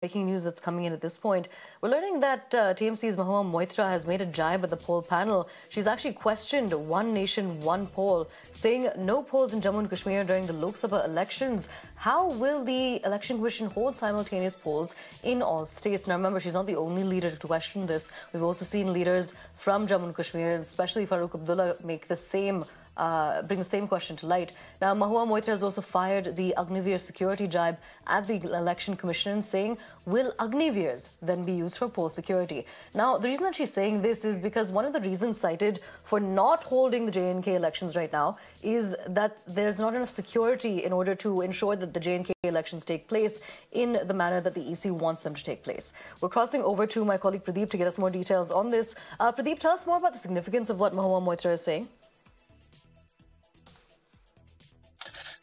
Breaking news that's coming in at this point. We're learning that uh, TMC's Mahua Moitra has made a jibe at the poll panel. She's actually questioned one nation, one poll, saying no polls in Jammu and Kashmir during the Lok Sabha elections. How will the Election Commission hold simultaneous polls in all states? Now, remember, she's not the only leader to question this. We've also seen leaders from Jammu and Kashmir, especially Farooq Abdullah, make the same uh, bring the same question to light. Now, Mahua Moitra has also fired the Agniveer security jibe at the Election Commission, saying, will Agniveers then be used for poll security? Now, the reason that she's saying this is because one of the reasons cited for not holding the J&K elections right now is that there's not enough security in order to ensure that the J&K elections take place in the manner that the EC wants them to take place. We're crossing over to my colleague Pradeep to get us more details on this. Uh, Pradeep, tell us more about the significance of what Mahua Moitra is saying.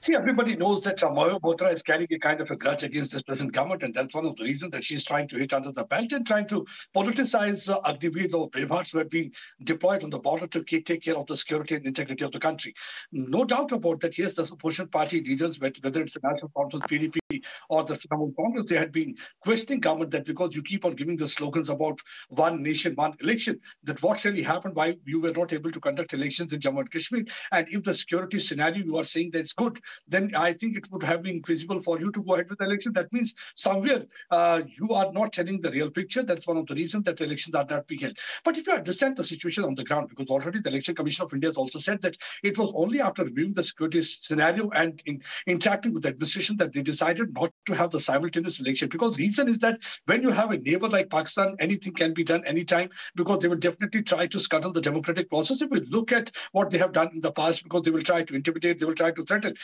See, everybody knows that Mahua Moitra is carrying a kind of a grudge against this present government, and that's one of the reasons that she's trying to hit under the belt and trying to politicize uh, Agniveer, the bravehearts who have been deployed on the border to take care of the security and integrity of the country. No doubt about that, yes, the opposition party leaders, whether it's the National Conference, PDP, or the Trinamool Congress, they had been questioning government that because you keep on giving the slogans about one nation, one election, that what really happened, why you were not able to conduct elections in Jammu and Kashmir. And if the security scenario you are saying that it's good, then I think it would have been feasible for you to go ahead with the election. That means somewhere uh, you are not telling the real picture. That's one of the reasons that elections are not being held. But if you understand the situation on the ground, because already the Election Commission of India has also said that it was only after reviewing the security scenario and in, interacting with the administration that they decided not to have the simultaneous election. Because reason is that when you have a neighbor like Pakistan, anything can be done anytime because they will definitely try to scuttle the democratic process. If we look at what they have done in the past, because they will try to intimidate, they will try to threaten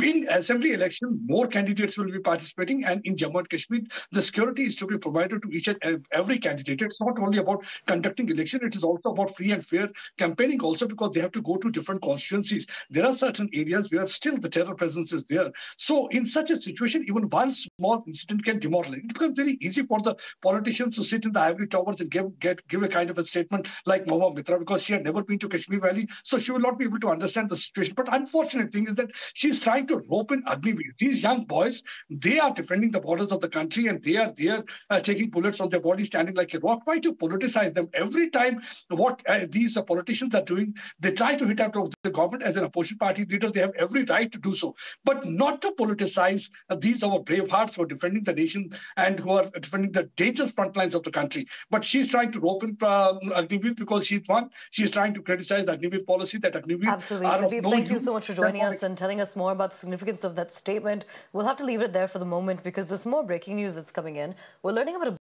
in assembly election, more candidates will be participating. And in Jammu and Kashmir, the security is to be provided to each and every candidate. It's not only about conducting election, it is also about free and fair campaigning also because they have to go to different constituencies. There are certain areas where still the terror presence is there. So in such a situation, even one small incident can demoralize. It becomes very easy for the politicians to sit in the ivory towers and give, get, give a kind of a statement like Mahua Moitra because she had never been to Kashmir Valley. So she will not be able to understand the situation. But unfortunate thing is that she's trying to open Agniveer. These young boys, they are defending the borders of the country and they are there uh, taking bullets on their body, standing like a rock. Why to politicize them? Every time what uh, these uh, politicians are doing, they try to hit out of the government as an opposition party leader. They have every right to do so, but not to politicize uh, these our brave hearts who are defending the nation and who are defending the dangerous front lines of the country. But she's trying to rope in uh, Agniveer because she's one. She's trying to criticize the Agniveer policy that Agniveer. Absolutely. No Thank you so much for joining us and telling us more about the significance of that statement. We'll have to leave it there for the moment because there's more breaking news that's coming in. We're learning about a